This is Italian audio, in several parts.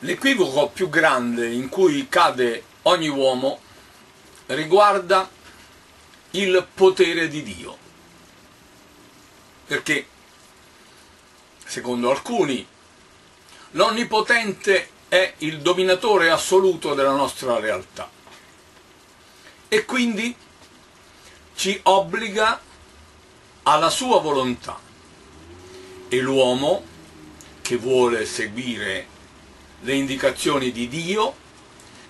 L'equivoco più grande in cui cade ogni uomo riguarda il potere di Dio. Perché, secondo alcuni, l'Onnipotente è il dominatore assoluto della nostra realtà e quindi ci obbliga alla sua volontà e l'uomo che vuole seguire le indicazioni di Dio,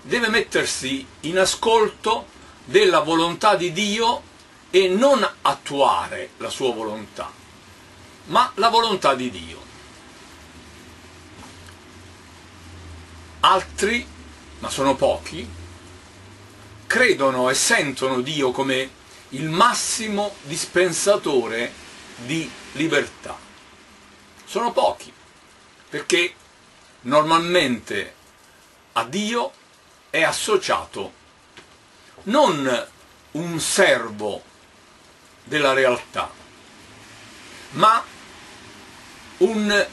deve mettersi in ascolto della volontà di Dio e non attuare la sua volontà, ma la volontà di Dio. Altri, ma sono pochi, credono e sentono Dio come il massimo dispensatore di libertà. Sono pochi, perché normalmente a Dio è associato non un servo della realtà, ma un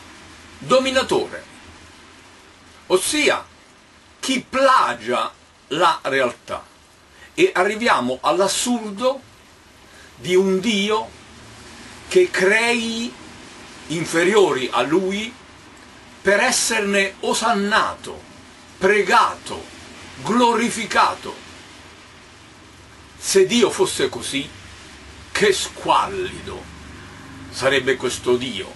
dominatore, ossia chi plagia la realtà. E arriviamo all'assurdo di un Dio che crei inferiori a lui per esserne osannato, pregato, glorificato. Se Dio fosse così, che squallido sarebbe questo Dio,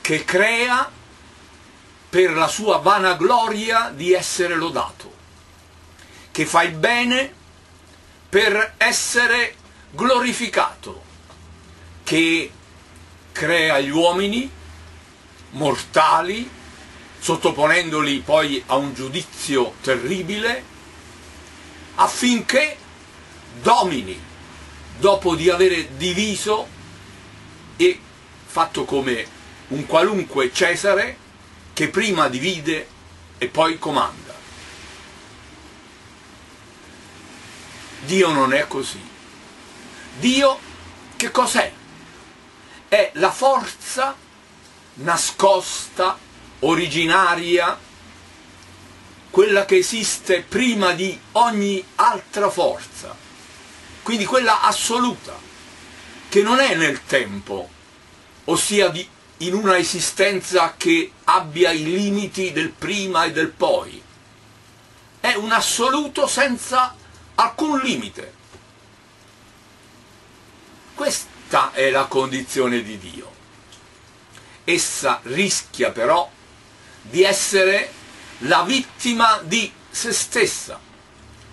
che crea per la sua vanagloria di essere lodato, che fa il bene per essere glorificato, che crea gli uomini mortali, sottoponendoli poi a un giudizio terribile, affinché domini, dopo di avere diviso e fatto come un qualunque Cesare che prima divide e poi comanda. Dio non è così. Dio che cos'è? È la forza nascosta, originaria, quella che esiste prima di ogni altra forza, quindi quella assoluta, che non è nel tempo, ossia di, in una esistenza che abbia i limiti del prima e del poi. È un assoluto senza alcun limite. Questa è la condizione di Dio essa rischia però di essere la vittima di se stessa,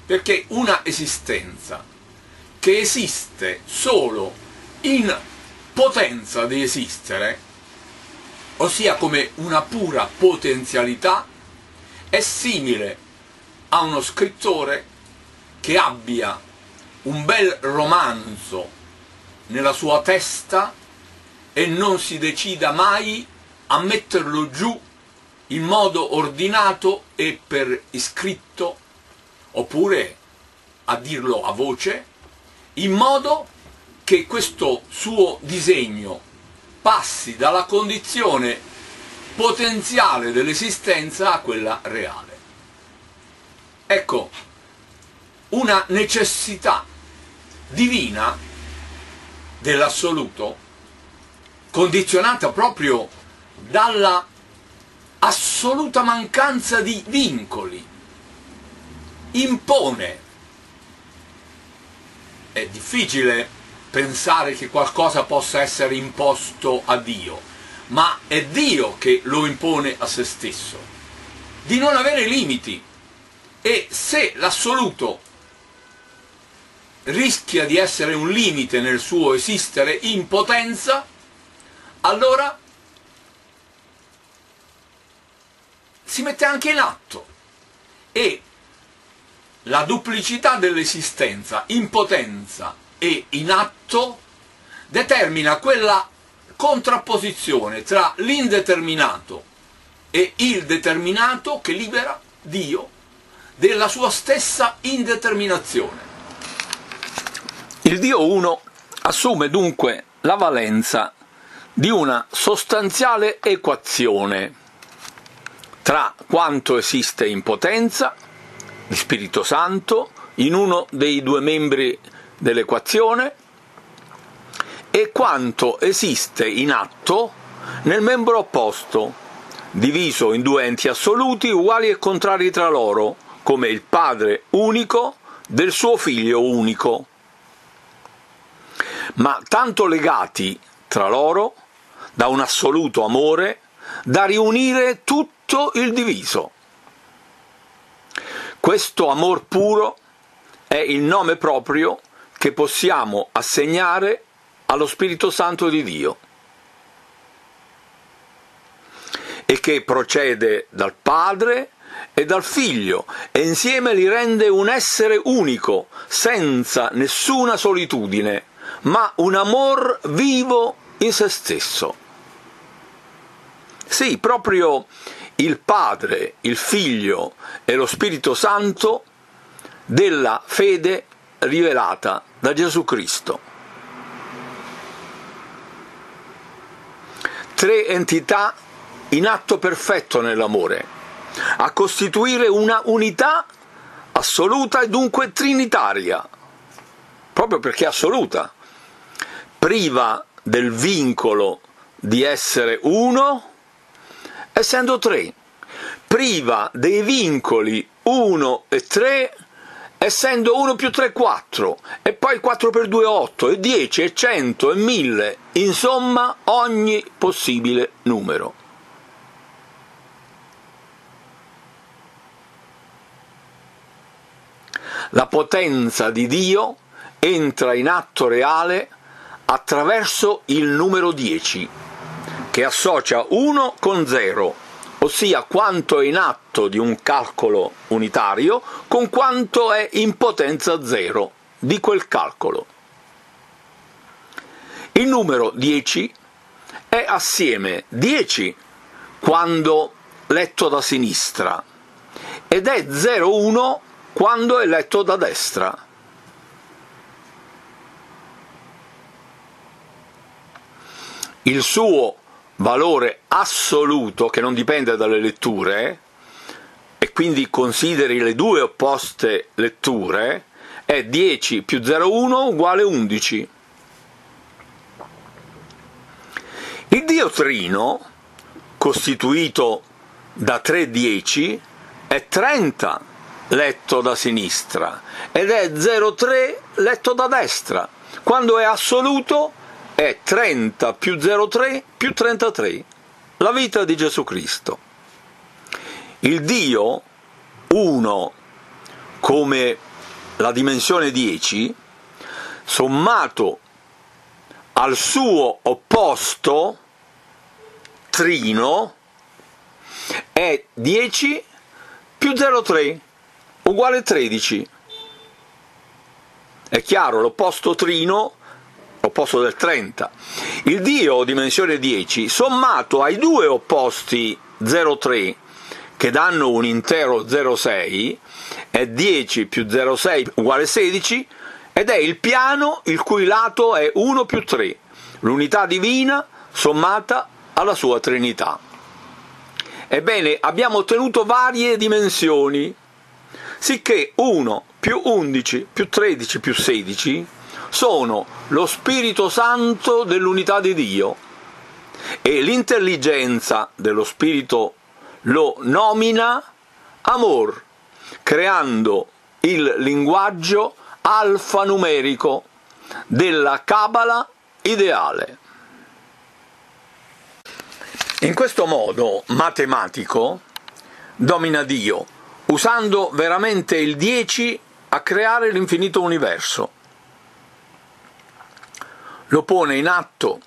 perché una esistenza che esiste solo in potenza di esistere, ossia come una pura potenzialità, è simile a uno scrittore che abbia un bel romanzo nella sua testa e non si decida mai a metterlo giù in modo ordinato e per iscritto, oppure a dirlo a voce, in modo che questo suo disegno passi dalla condizione potenziale dell'esistenza a quella reale. Ecco, una necessità divina dell'assoluto condizionata proprio dalla assoluta mancanza di vincoli. Impone. È difficile pensare che qualcosa possa essere imposto a Dio, ma è Dio che lo impone a se stesso, di non avere limiti. E se l'assoluto rischia di essere un limite nel suo esistere in potenza, allora si mette anche in atto e la duplicità dell'esistenza in potenza e in atto determina quella contrapposizione tra l'indeterminato e il determinato che libera Dio della sua stessa indeterminazione. Il Dio uno assume dunque la valenza di una sostanziale equazione. tra quanto esiste in potenza, di Spirito Santo, in uno dei due membri dell'equazione, e quanto esiste in atto nel membro opposto, diviso in due enti assoluti uguali e contrari tra loro, come il Padre unico del suo Figlio unico, ma tanto legati tra loro da un assoluto amore da riunire tutto il diviso. Questo amor puro è il nome proprio che possiamo assegnare allo Spirito Santo di Dio e che procede dal Padre e dal Figlio e insieme li rende un essere unico, senza nessuna solitudine, ma un amor vivo in se stesso. Sì, proprio il Padre, il Figlio e lo Spirito Santo della fede rivelata da Gesù Cristo. Tre entità in atto perfetto nell'amore, a costituire una unità assoluta e dunque trinitaria, proprio perché assoluta, priva del vincolo di essere uno, essendo tre, priva dei vincoli 1 e 3 essendo 1 più 3 4 e poi 4 per 2 8 e 10 e 100 e 1000 insomma ogni possibile numero. La potenza di Dio entra in atto reale attraverso il numero 10 che associa 1 con 0 ossia quanto è in atto di un calcolo unitario con quanto è in potenza zero di quel calcolo. Il numero 10 è assieme 10 quando letto da sinistra ed è 0,1 quando è letto da destra. Il suo valore assoluto che non dipende dalle letture e quindi consideri le due opposte letture è 10 più 0,1 uguale 11. Il diotrino, costituito da 3 10, è 30 letto da sinistra ed è 0,3 letto da destra. Quando è assoluto è 30 più 03 più 33, la vita di Gesù Cristo. Il Dio, uno come la dimensione 10, sommato al suo opposto, trino, è 10 più 0,3 uguale 13. È chiaro, l'opposto trino opposto del 30. Il Dio dimensione 10 sommato ai due opposti 0,3 che danno un intero 0,6 è 10 più 0,6 uguale 16 ed è il piano il cui lato è 1 più 3, l'unità divina sommata alla sua Trinità. Ebbene, abbiamo ottenuto varie dimensioni, sicché 1 più 11 più 13 più 16 sono lo Spirito Santo dell'unità di Dio e l'intelligenza dello Spirito lo nomina amor, creando il linguaggio alfanumerico della Cabala ideale. In questo modo matematico domina Dio, usando veramente il 10 a creare l'infinito universo lo pone in atto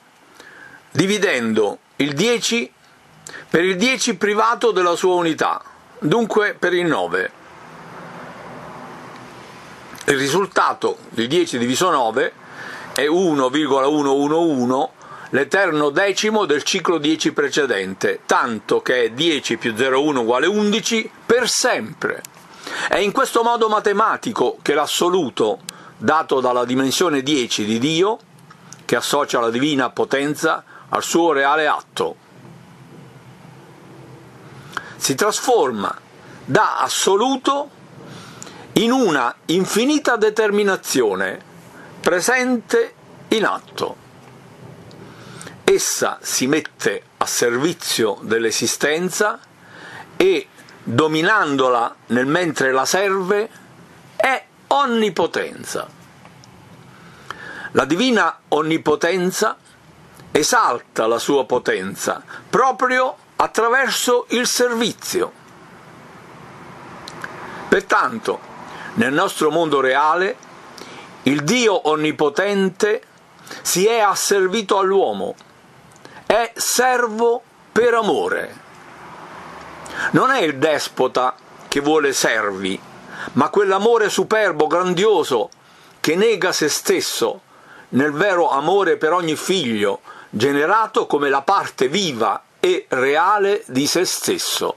dividendo il 10 per il 10 privato della sua unità, dunque per il 9. Il risultato, il 10 diviso 9, è 1,111, l'eterno decimo del ciclo 10 precedente, tanto che è 10 più 0,1 uguale 11 per sempre. È in questo modo matematico che l'assoluto, dato dalla dimensione 10 di Dio, che associa la divina potenza al suo reale atto. si trasforma da assoluto in una infinita determinazione presente in atto. Essa si mette a servizio dell'esistenza e, dominandola nel mentre la serve, è onnipotenza. La divina onnipotenza esalta la sua potenza proprio attraverso il servizio. Pertanto, nel nostro mondo reale, il Dio onnipotente si è asservito all'uomo, è servo per amore. Non è il despota che vuole servi, ma quell'amore superbo, grandioso, che nega se stesso nel vero amore per ogni figlio, generato come la parte viva e reale di se stesso.